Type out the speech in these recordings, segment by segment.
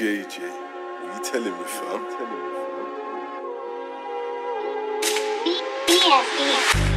JJ, what you telling me, fam? Telling me, fam? B- BSB.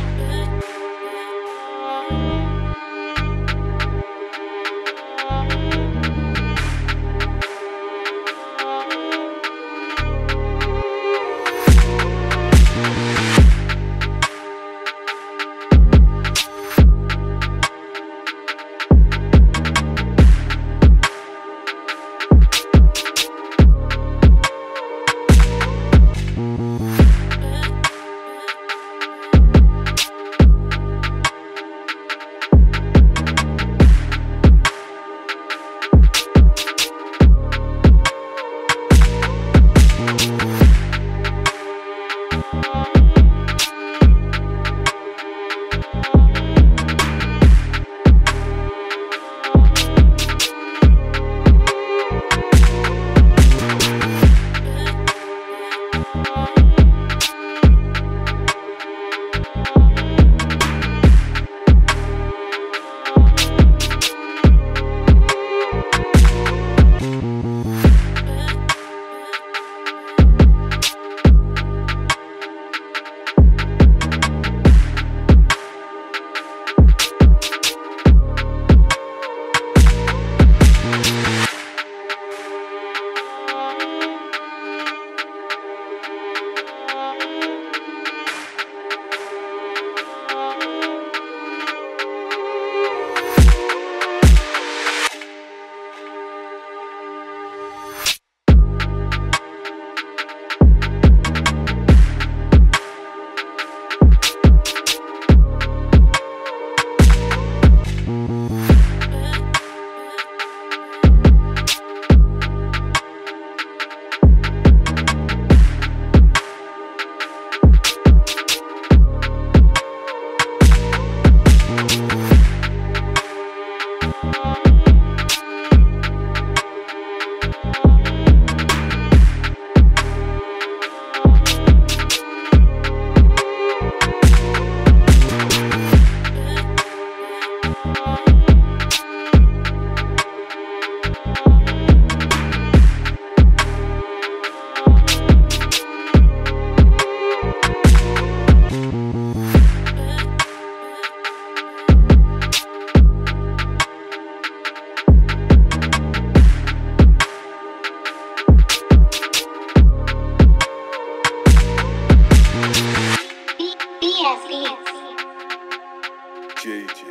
JJ,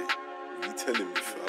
you telling me, fam?